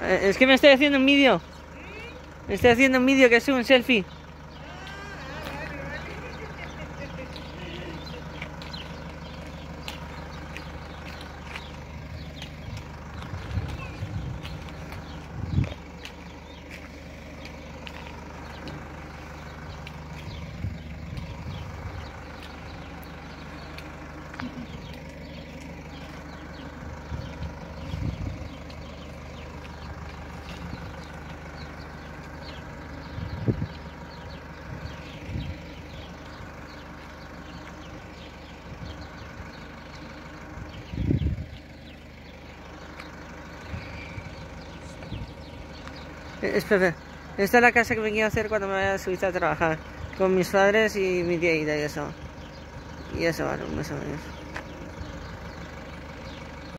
Eh, Es que me estoy haciendo un vídeo. Me estoy haciendo un vídeo que es un selfie. Espera, esta es la casa que venía a hacer cuando me vaya a Suiza a trabajar. Con mis padres y mi tía y eso. Y eso, bueno, más o menos.